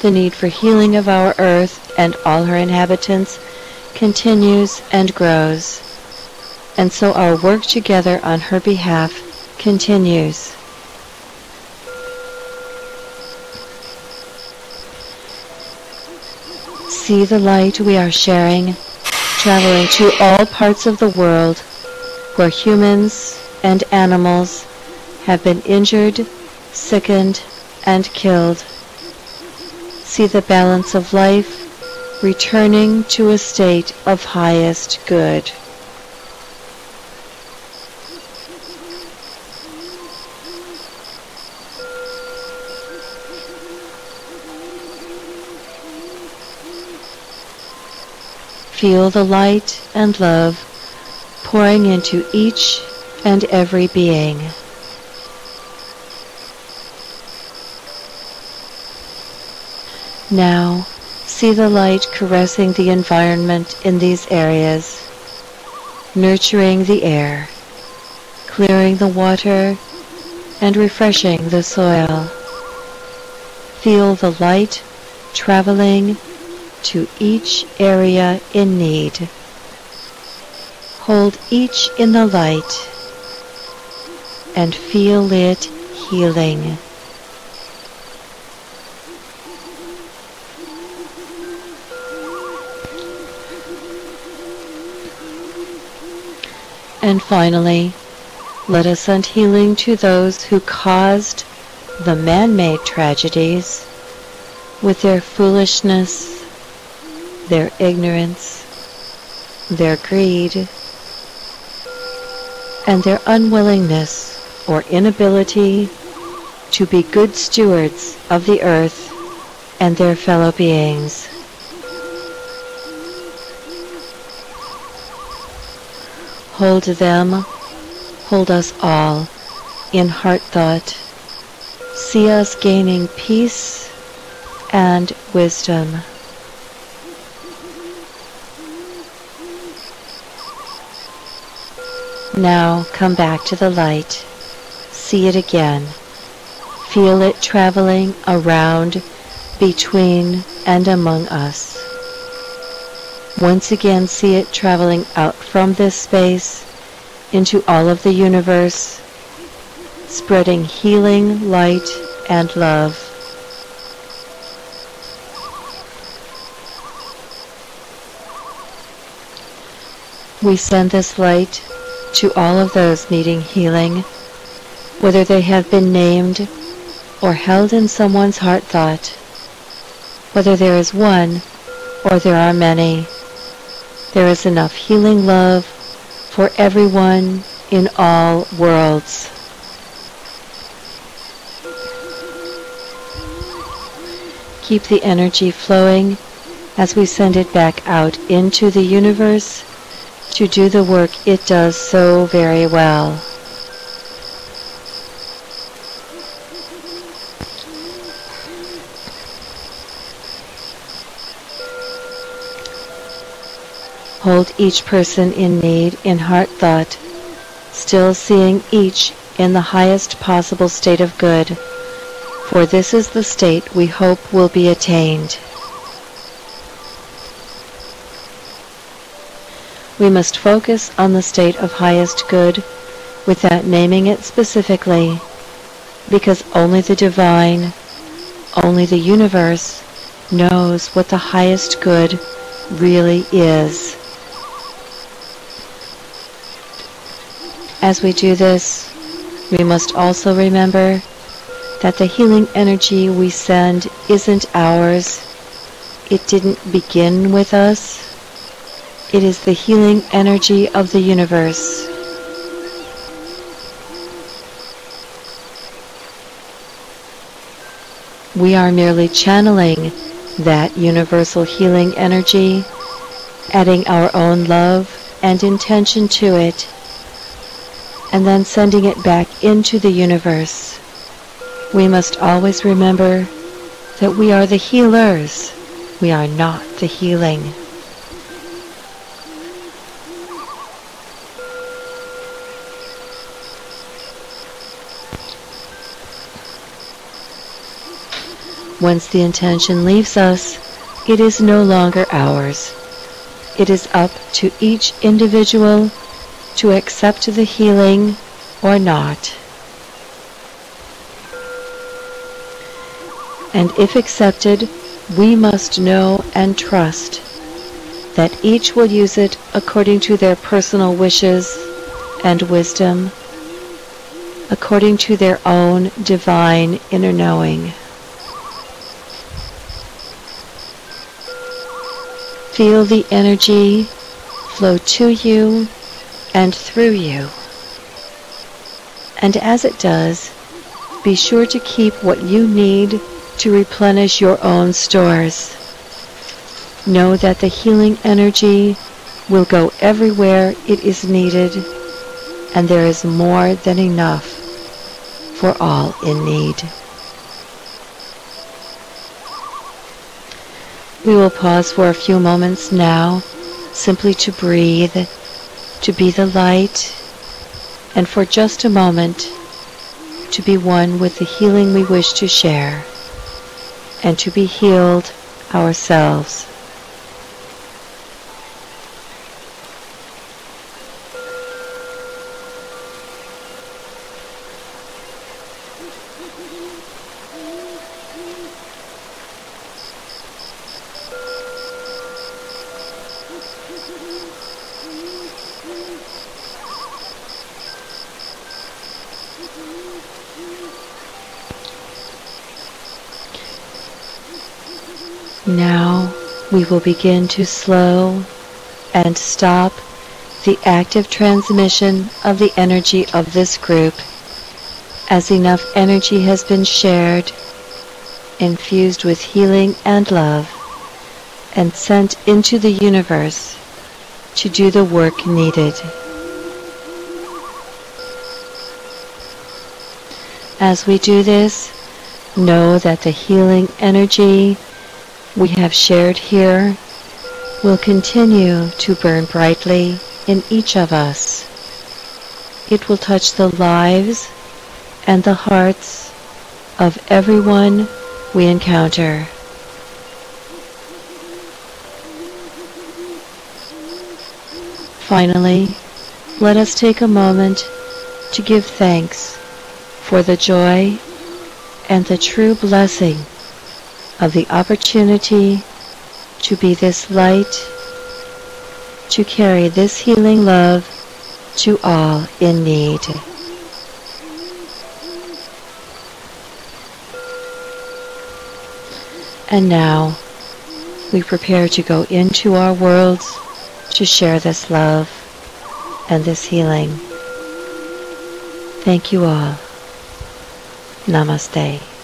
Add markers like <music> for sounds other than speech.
the need for healing of our earth and all her inhabitants continues and grows. And so our work together on her behalf continues. See the light we are sharing, traveling to all parts of the world where humans and animals have been injured, sickened, and killed. See the balance of life returning to a state of highest good. Feel the light and love pouring into each and every being. Now, see the light caressing the environment in these areas, nurturing the air, clearing the water, and refreshing the soil. Feel the light traveling to each area in need. Hold each in the light and feel it healing. And finally, let us send healing to those who caused the man-made tragedies with their foolishness their ignorance, their greed, and their unwillingness or inability to be good stewards of the earth and their fellow beings. Hold them, hold us all in heart thought. See us gaining peace and wisdom. Now come back to the light. See it again. Feel it traveling around, between, and among us. Once again see it traveling out from this space into all of the universe, spreading healing, light, and love. We send this light to all of those needing healing, whether they have been named or held in someone's heart thought, whether there is one or there are many. There is enough healing love for everyone in all worlds. Keep the energy flowing as we send it back out into the universe to do the work it does so very well. Hold each person in need in heart thought, still seeing each in the highest possible state of good, for this is the state we hope will be attained. We must focus on the state of highest good without naming it specifically, because only the divine, only the universe knows what the highest good really is. As we do this, we must also remember that the healing energy we send isn't ours. It didn't begin with us. It is the healing energy of the universe. We are merely channeling that universal healing energy, adding our own love and intention to it, and then sending it back into the universe. We must always remember that we are the healers. We are not the healing. Once the intention leaves us, it is no longer ours. It is up to each individual to accept the healing or not. And if accepted, we must know and trust that each will use it according to their personal wishes and wisdom, according to their own divine inner knowing. Feel the energy flow to you and through you. And as it does, be sure to keep what you need to replenish your own stores. Know that the healing energy will go everywhere it is needed, and there is more than enough for all in need. We will pause for a few moments now, simply to breathe, to be the light, and for just a moment, to be one with the healing we wish to share and to be healed ourselves. <laughs> Now we will begin to slow and stop the active transmission of the energy of this group as enough energy has been shared, infused with healing and love, and sent into the universe to do the work needed. As we do this, know that the healing energy we have shared here will continue to burn brightly in each of us. It will touch the lives and the hearts of everyone we encounter. Finally, let us take a moment to give thanks for the joy and the true blessing of the opportunity to be this light, to carry this healing love to all in need. And now we prepare to go into our worlds to share this love and this healing. Thank you all. Namaste.